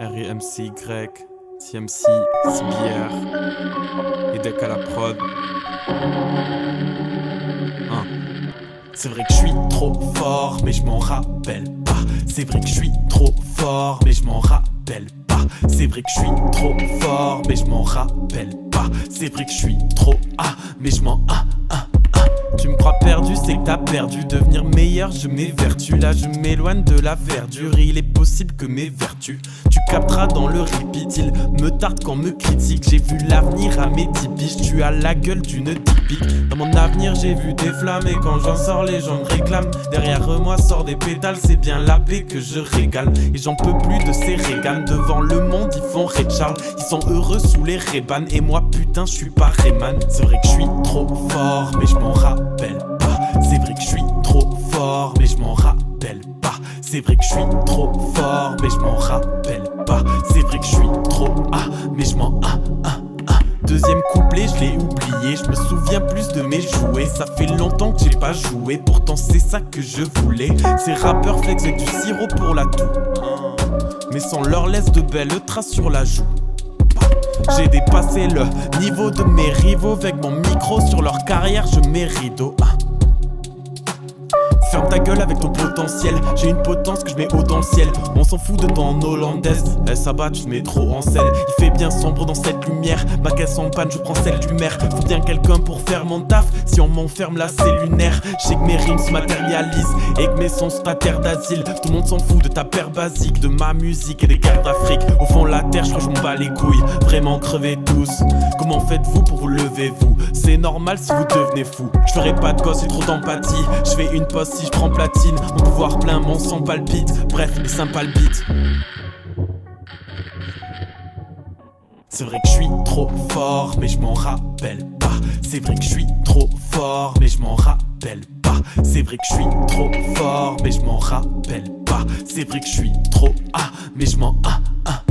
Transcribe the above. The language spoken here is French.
R-I-M-C-Y, TMC, CBR, et deck à la prod. Hein. C'est vrai que je suis trop fort, mais je m'en rappelle pas. C'est vrai que je suis trop fort, mais je m'en rappelle pas. C'est vrai que je suis trop fort, mais je m'en rappelle pas. C'est vrai que je suis trop ah, mais je m'en ah, ah, perdu, c'est que t'as perdu. Devenir meilleur, je m'évertue. Là, je m'éloigne de la verdure. Il est possible que mes vertus, tu capteras dans le repeat. Il me tarde quand me critique. J'ai vu l'avenir à mes dix Tu as la gueule d'une typique. Dans mon avenir, j'ai vu des flammes. Et quand j'en sors, les gens me réclament. Derrière moi, sort des pétales. C'est bien la paix que je régale. Et j'en peux plus de ces réganes. Devant le monde, ils font Red Charles. Ils sont heureux sous les rébanes. Et moi, putain, je suis pas Rayman. C'est vrai que je suis trop fort, mais je m'en rappelle. Mais je m'en rappelle pas. C'est vrai que je suis trop fort, mais je m'en rappelle pas. C'est vrai que je suis trop ah, mais je m'en ah, ah, ah. Deuxième couplet, je l'ai oublié. Je me souviens plus de mes jouets. Ça fait longtemps que j'ai pas joué. Pourtant, c'est ça que je voulais. Ces rappeurs flex avec du sirop pour la toux. Mais sans leur laisse de belles traces sur la joue. J'ai dépassé le niveau de mes rivaux avec mon micro sur leur carrière, je mérite. Oh, ah. Ferme ta gueule avec ton potentiel. J'ai une potence que je mets haut dans le ciel. On s'en fout de ton hollandaise. Elle s'abat, tu mets trop en selle. Il fait bien sombre dans cette lumière. Ma caisse en panne, je prends celle du maire. Faut bien quelqu'un pour faire mon taf. Si on m'enferme là, c'est lunaire. Je que mes rimes se matérialisent et que mes sons sont terre d'asile. Tout le monde s'en fout de ta paire basique, de ma musique et des guerres d'Afrique. Au fond, la terre, je crois je m'en bats les couilles. Vraiment crevez tous. Comment faites-vous pour vous lever, vous C'est normal si vous devenez fou. Je ferai pas de gosse, c'est trop d'empathie. Je fais une pause si je prends platine. Mon pouvoir plein, mon sang palpite. Bref, les beat. C'est vrai que je suis trop fort, mais je m'en rappelle pas. C'est vrai que je suis trop fort, mais je m'en rappelle pas. C'est vrai que je suis trop fort, mais je m'en rappelle pas. C'est vrai que je suis trop ah, mais je m'en ah ah.